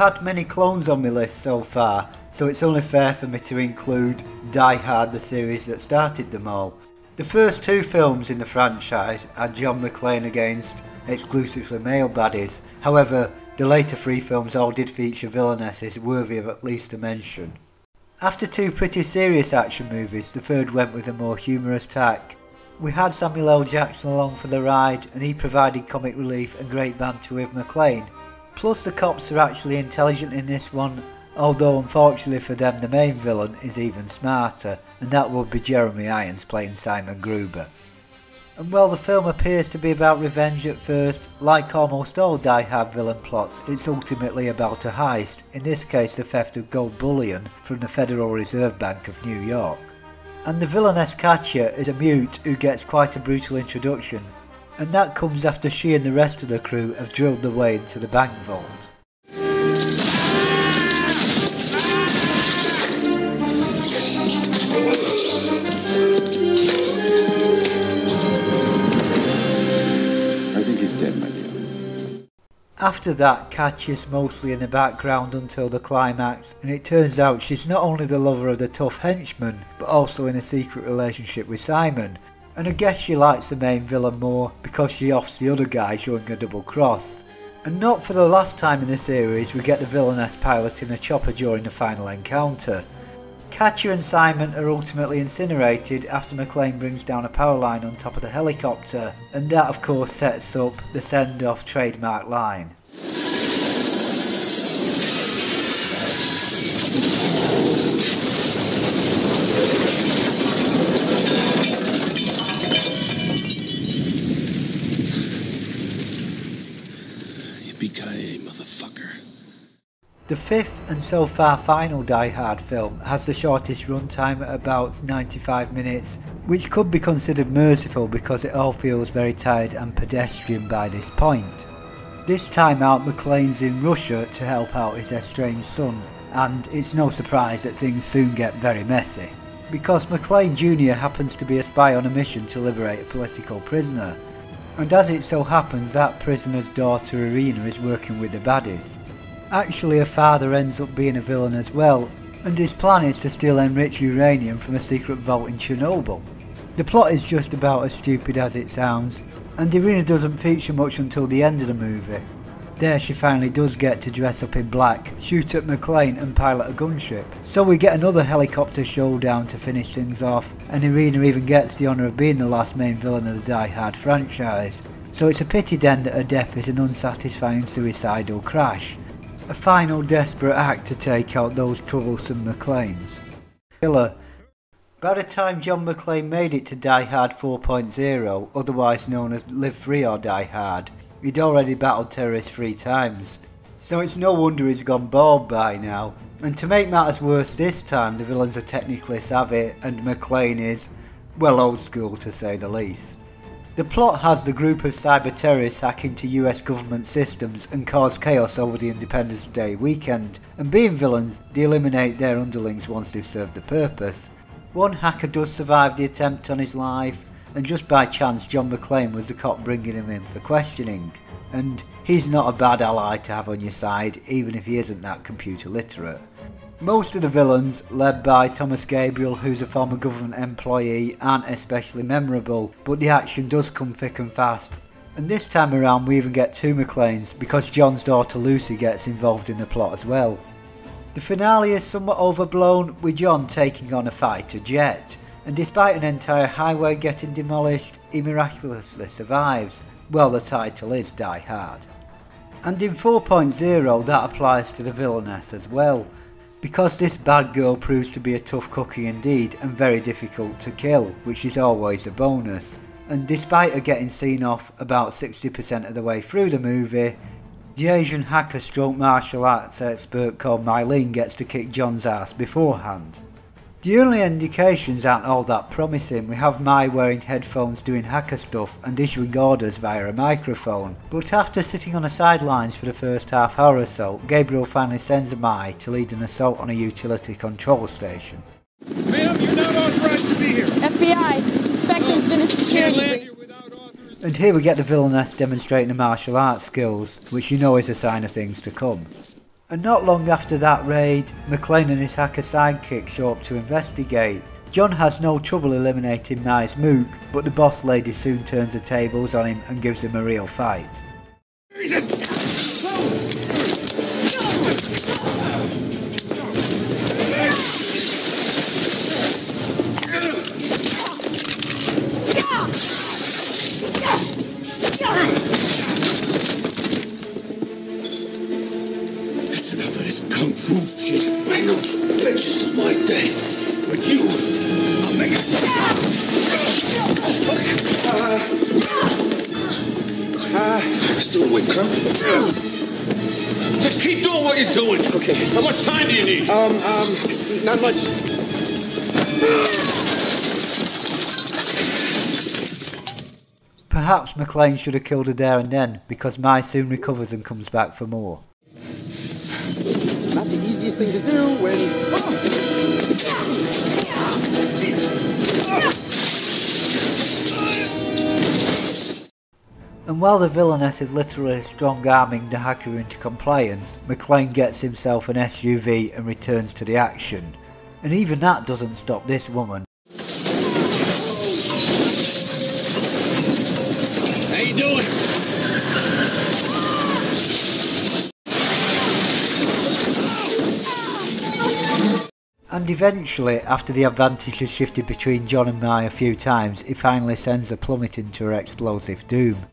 had many clones on my list so far, so it's only fair for me to include Die Hard, the series that started them all. The first two films in the franchise are John McClane against exclusively male baddies, however, the later three films all did feature villainesses worthy of at least a mention. After two pretty serious action movies, the third went with a more humorous tack. We had Samuel L. Jackson along for the ride, and he provided comic relief and great banter with McClane. Plus, the cops are actually intelligent in this one, although unfortunately for them, the main villain is even smarter, and that would be Jeremy Irons playing Simon Gruber. And while the film appears to be about revenge at first, like almost all Die Hard villain plots, it's ultimately about a heist, in this case the theft of gold bullion from the Federal Reserve Bank of New York. And the villainess Katya is a mute who gets quite a brutal introduction, and that comes after she and the rest of the crew have drilled their way into the bank vault. I think he's dead, my dear. After that, Katya's mostly in the background until the climax, and it turns out she's not only the lover of the tough henchman, but also in a secret relationship with Simon. And I guess she likes the main villain more because she offs the other guy showing a double cross. And not for the last time in this series, we get the villainess piloting a chopper during the final encounter. Katya and Simon are ultimately incinerated after McClane brings down a power line on top of the helicopter, and that of course sets up the send off trademark line. The fifth and so far final Die Hard film has the shortest runtime at about 95 minutes, which could be considered merciful because it all feels very tired and pedestrian by this point. This time out, McClane's in Russia to help out his estranged son, and it's no surprise that things soon get very messy. Because McClane Jr. happens to be a spy on a mission to liberate a political prisoner, and as it so happens, that prisoner's daughter Irina is working with the baddies. Actually, her father ends up being a villain as well, and his plan is to steal enriched uranium from a secret vault in Chernobyl. The plot is just about as stupid as it sounds, and Irina doesn't feature much until the end of the movie. There she finally does get to dress up in black, shoot at McClane and pilot a gunship. So we get another helicopter showdown to finish things off, and Irina even gets the honour of being the last main villain of the Die Hard franchise. So it's a pity then that her death is an unsatisfying suicidal crash. A final desperate act to take out those troublesome McClanes. Killer. By the time John McClane made it to Die Hard 4.0, otherwise known as Live Free or Die Hard, he'd already battled terrorists three times. So it's no wonder he's gone bald by now. And to make matters worse this time, the villains are technically savvy and McClane is, well, old school to say the least. The plot has the group of cyber terrorists hack into US government systems and cause chaos over the Independence Day weekend, and being villains, they eliminate their underlings once they've served the purpose. One hacker does survive the attempt on his life, and just by chance John McClane was the cop bringing him in for questioning. And he's not a bad ally to have on your side, even if he isn't that computer literate. Most of the villains, led by Thomas Gabriel, who's a former government employee, aren't especially memorable, but the action does come thick and fast. And this time around we even get two McClanes, because John's daughter Lucy gets involved in the plot as well. The finale is somewhat overblown, with John taking on a fighter jet, and despite an entire highway getting demolished, he miraculously survives. Well, the title is Die Hard. And in 4.0 that applies to the villainess as well, because this bad girl proves to be a tough cookie indeed and very difficult to kill, which is always a bonus. And despite her getting seen off about 60% of the way through the movie, the Asian hacker stroke martial arts expert called Mai Linh gets to kick John's ass beforehand. The only indications aren't all that promising. We have Mai wearing headphones doing hacker stuff and issuing orders via a microphone. But after sitting on the sidelines for the first half hour or so, Gabriel finally sends Mai to lead an assault on a utility control station. Ma'am, you're not authorized to be here. FBI, suspect there's been a security breach. here without authorization. And here we get the villainess demonstrating the martial arts skills, which you know is a sign of things to come. And not long after that raid, McClane and his hacker sidekick show up to investigate. John has no trouble eliminating Mai's Mook, but the boss lady soon turns the tables on him and gives him a real fight. This kung fu shit. I know some bitches in my day. But you, I'll make it. Ah, still awake, huh? Just keep doing what you're doing. Okay. How much time do you need? Um, um, not much. Perhaps McClane should have killed her there and then, because Mai soon recovers and comes back for more. Not the easiest thing to do when. And while the villainess is literally strong arming the hacker into compliance, McClane gets himself an SUV and returns to the action. And even that doesn't stop this woman. How you doing? And eventually, after the advantage has shifted between John and Mai a few times, he finally sends her plummeting to her explosive doom.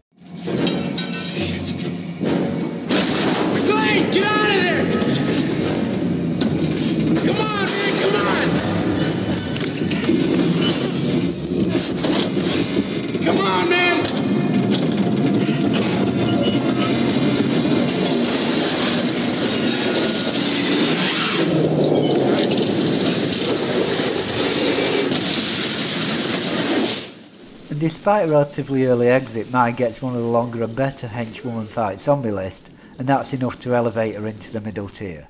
Despite relatively early exit, Mai gets one of the longer and better henchwoman fights on my list, and that's enough to elevate her into the middle tier.